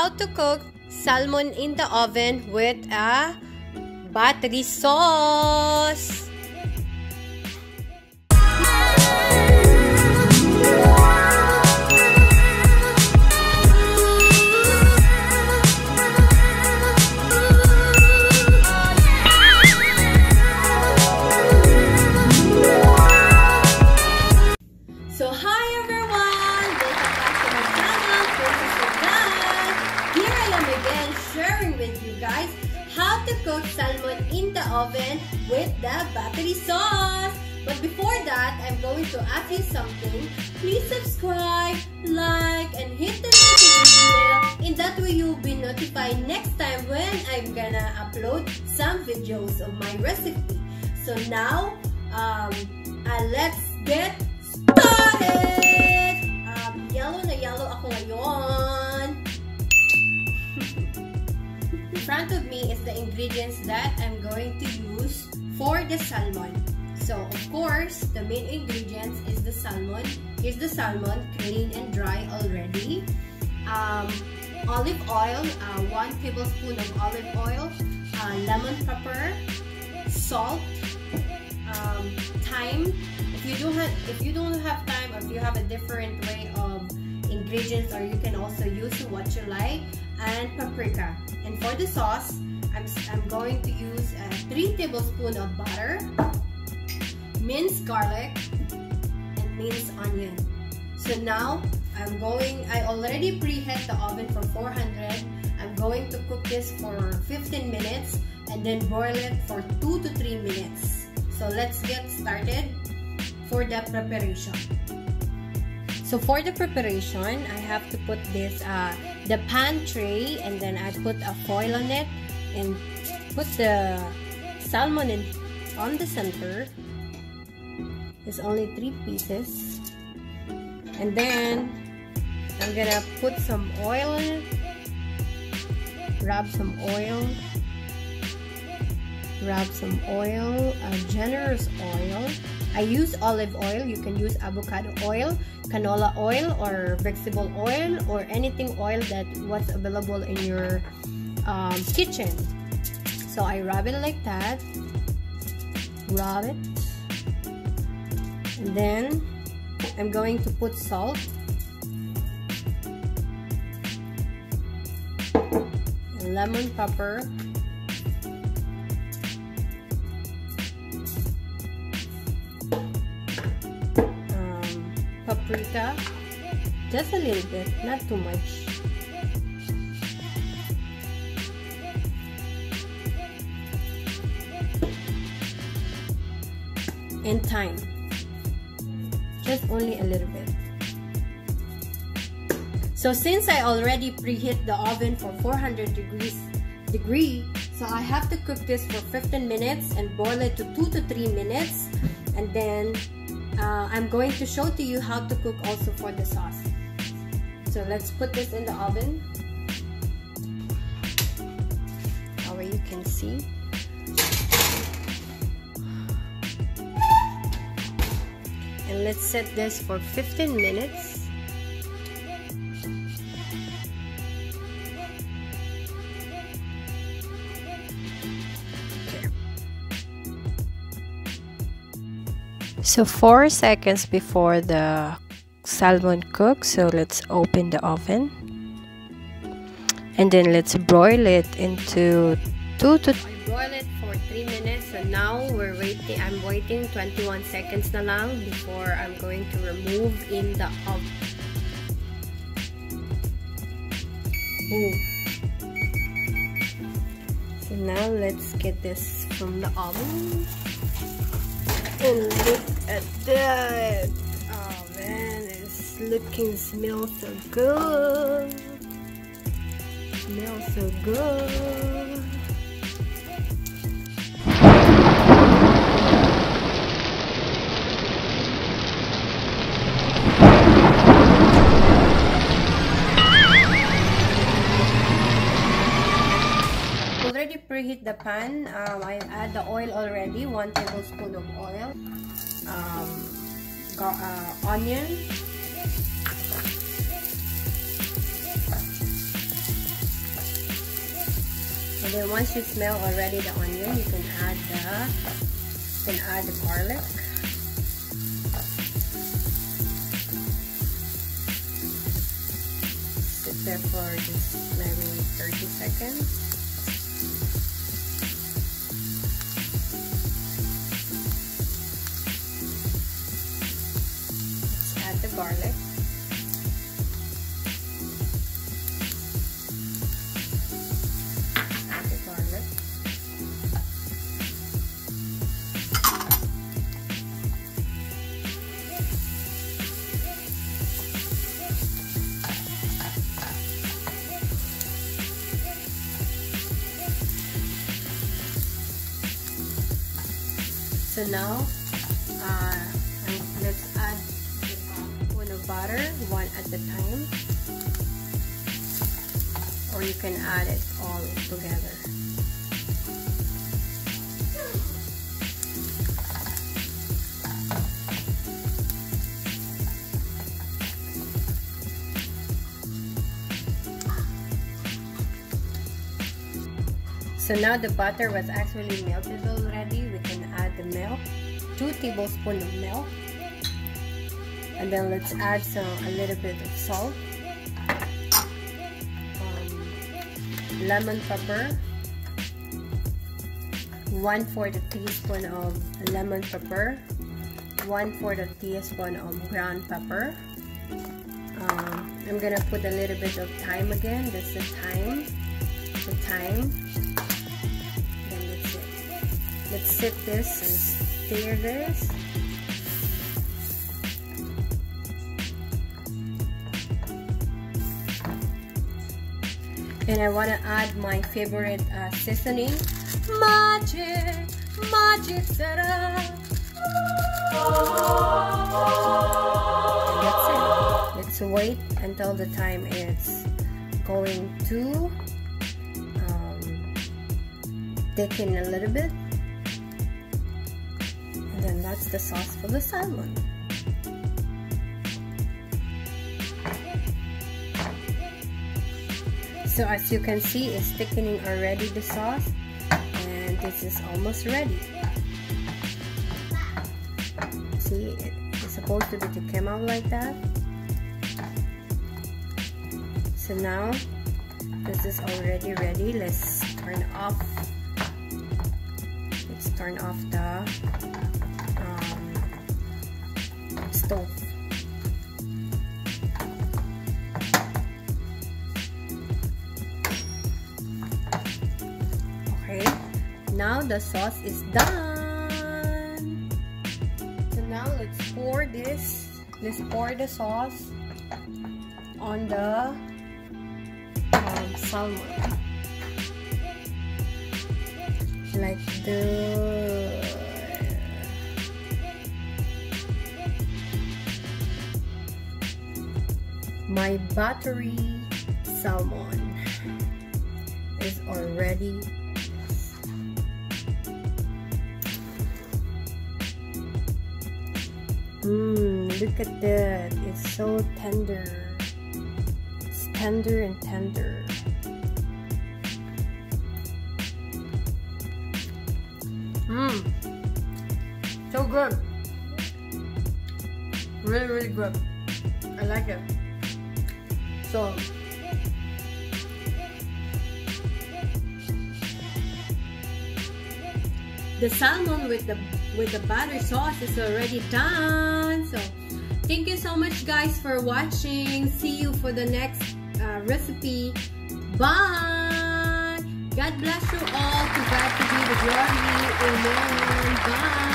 How to cook salmon in the oven with a battery sauce. But before that, I'm going to ask you something. Please subscribe, like, and hit the notification bell. In that way, you'll be notified next time when I'm gonna upload some videos of my recipe. So now, um, uh, let's get started! Um, yellow na yellow ako ngayon. In front of me is the ingredients that I'm going to use for the salmon. So, of course, the main ingredients is the salmon. Here's the salmon, clean and dry already. Um, olive oil, uh, 1 tablespoon of olive oil, uh, lemon pepper, salt, um, thyme. If you don't have if you don't have time, or if you have a different way of ingredients, or you can also use what you like, and paprika. And for the sauce, I'm I'm going to use uh, three tablespoon of butter, minced garlic, and minced onion. So now I'm going. I already preheat the oven for 400. I'm going to cook this for 15 minutes and then boil it for 2 to 3 minutes. So let's get started for the preparation. So for the preparation, I have to put this, uh, the pan tray and then I put a foil on it and put the salmon in, on the center. It's only three pieces. And then I'm gonna put some oil in it. Rub some oil rub some oil, a generous oil. I use olive oil. You can use avocado oil, canola oil, or vegetable oil, or anything oil that was available in your um, kitchen. So I rub it like that. Rub it. And then I'm going to put salt. lemon pepper. Um, paprika. Just a little bit not too much. And thyme just only a little bit so since I already preheat the oven for 400 degrees degree so I have to cook this for 15 minutes and boil it to 2 to 3 minutes and then uh, I'm going to show to you how to cook also for the sauce. So let's put this in the oven. How you can see. And let's set this for 15 minutes. So 4 seconds before the salmon cooks, so let's open the oven. And then let's broil it into 2 to I boil it for 3 minutes. and now we're waiting I'm waiting 21 seconds na lang before I'm going to remove in the oven. Boom. So now let's get this from the oven. And look at that. Oh man, it's looking, smells so good. Smells so good. Preheat the pan. Um, I add the oil already, one tablespoon of oil. Um, uh, onion, And then once you smell already the onion, you can add the you can add the garlic. Sit there for just maybe 30 seconds. Garlic. Add the garlic. So now, one at a time. Or you can add it all together. So now the butter was actually melted already. We can add the milk, 2 tablespoons of milk and then let's add some a little bit of salt. Um, lemon pepper. One fourth teaspoon of lemon pepper. One fourth of teaspoon of ground pepper. Um, I'm gonna put a little bit of thyme again. That's the thyme. The thyme. Let's let's sip this and stir this and I want to add my favorite uh, seasoning magic magic Sarap and that's it. Let's wait until the time it's going to um, thicken a little bit. And then that's the sauce for the salmon so as you can see it's thickening already the sauce and this is almost ready. See it's supposed to be to come out like that. So now this is already ready. Let's turn off let's turn off the um, stove now the sauce is done. So now let's pour this let's pour the sauce on the um, salmon. Like the my buttery salmon is already Mmm, look at that. It's so tender. It's tender and tender. Mmm. So good. Really, really good. I like it. So, the salmon with the with the butter sauce is already done. So thank you so much guys for watching. See you for the next uh, recipe. Bye. God bless you all. To god to be the glory amen. Bye